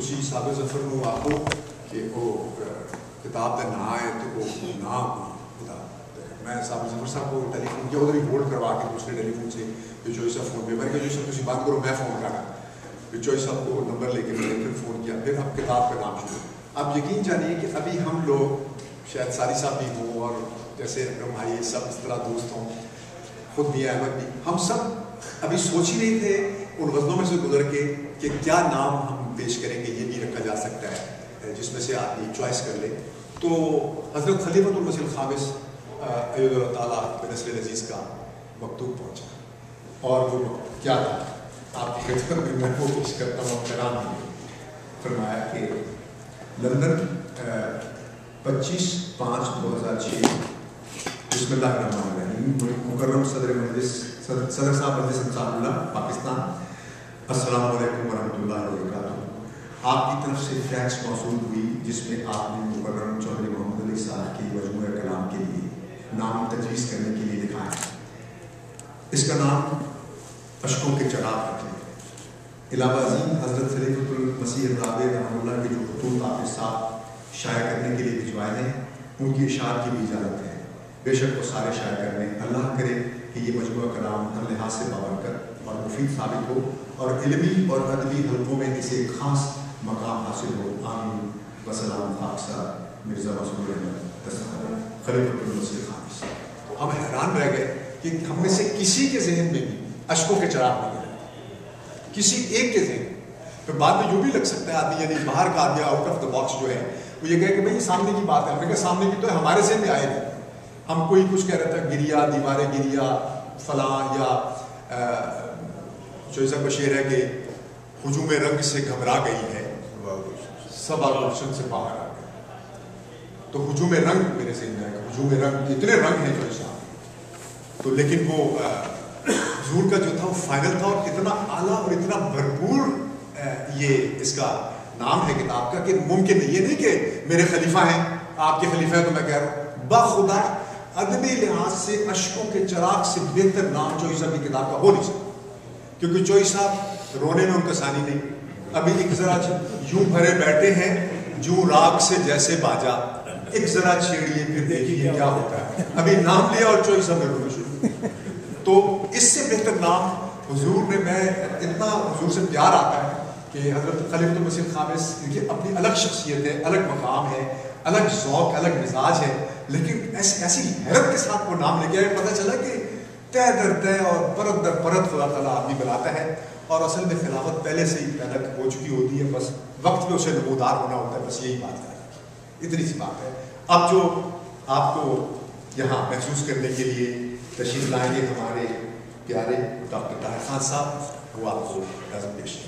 ਤੁਸੀਂ ਸਾਬਿਤ ਜ਼ਫਰ ਨੂੰ ਆਖੋ ਕਿ ਉਹ किताब का ना है तो वो ना खुदा मैं साबित जफर साहब को टेलीफोन किया उधर ही होल्ड करवा के दूसरे टेलीफोन से जो चोई साहब फ़ोन पे मैंने कहा जो साहब तुम बात करो मैं फ़ोन करा फिर चोई साहब को नंबर लेके मैंने फिर फ़ोन किया फिर अब किताब का नाम शुरू अब यकीन जानिए कि अभी हम लोग शायद सारी साहब भी हों और जैसे अक्रम भाई सब इस तरह दोस्त हों खुद भी अहमद भी हम सब अभी सोच ही नहीं थे उन वजनों में से गुजर के कि क्या नाम हम पेश करेंगे जिसमें से आदमी चॉइस कर ले। तो हज़रत खलीफतुल मसीह खामिस नसर अज़ीज़ का मकतूब पहुँचा। और वो क्या था? आपकी खिदमत में, मैं वो पेश करता हूँ कराम फरमाया कि लंदन पच्चीस पाँच दो हज़ार छः मुकर्रम सदर मजलिस, सदर साहब मजलिस पाकिस्तान। वालेकुम वरहमतुल्लाहि वबरकातुहू आपकी तरफ़ से फैक्स मौसू हुई, जिसमें आपने मुकर्रम चौधरी मोहम्मद अली साहब के मजमू कलाम के लिए नाम तजवीज़ करने के लिए लिखा है इसका नाम अशकों के चढ़ाव रखें। इलावा अजीम हज़रत खलीफुल रहमुल्ला के जो खतूत आपके साथ शाया करने के लिए भिजवाए हैं, उनकी इशार की भी इजाज़त है। बेशक वो सारे शाया करने अल्लाह करे कि ये मजमू कलाम हर लिहाज से बाबरकत और मुफीद साबित हो और इलमी और अदबी हल्कों में इसे खास मकाम हासिल हो। आमीन। वसलाम खाकसा मिर्ज़ा मसूद खलीफुल खामिस तो हम हैरान रह गए कि हम में से किसी के जहन में भी अशकों के चराग नहीं है। किसी एक के जहन। फिर बाद में यूँ भी लग सकता है आदमी, यानी बाहर का आदमी आउट ऑफ़ द बॉक्स जो है, वो ये कहे कि भाई सामने की बात है। हमने कहा, सामने की तो है, हमारे से में आए नहीं। हम कोई कुछ कह रहे थे, गिरिया, दीवारें गिरिया, फलां या जो ऐसा बशेर है कि हजूम रंग से घबरा गई है। सब आकर्षण से बाहर आ गए। तो हजूम रंग मेरे से है हजूम रंग, इतने रंग हैं जो ऐसा तो लेकिन वो हजूर का जो था वो फाइनल था और इतना आला और इतना भरपूर ये इसका नाम है किताब का कि मुमकिन नहीं, ये नहीं कि मेरे खलीफा हैं, आपके खलीफा हैं तो मैं कह रहा हूँ, बाखुदा अदबी लिहाज से अशकों के चराग से बेहतर नाम चोई साहब की किताब का हो नहीं सकता। क्योंकि चोई साहब रोने में उनका सानी नहीं। अभी एक जरा यूँ भरे बैठे हैं, जू राग से जैसे बाजा। एक जरा छेड़िए, फिर देखिए क्या होता है। अभी नाम लिया और चोई ने शुरू तो इससे बेहतर नाम हुजूर ने, मैं इतना हुजूर से प्यार आता है कि हज़रत खलीफुल मसीह खामिस इनकी अपनी अलग शख्सियत है, अलग मकाम है, अलग शौक, अलग मिजाज है, लेकिन ऐसी ऐसी हैरत के साथ वो नाम लेके आए, पता चला कि तय दर तय और परत दर परत खुदा तला आदमी बनाता है और असल में खिलाफत पहले से ही पैदा हो चुकी होती है, बस वक्त में उसे नमोदार होना होता है, बस यही बात है। इतनी सी बात है। अब जो आपको यहाँ महसूस करने के लिए तशीफ लाएँगे हमारे प्यारे डॉक्टर ताहिर खान साहब, वो आपको नजम पेश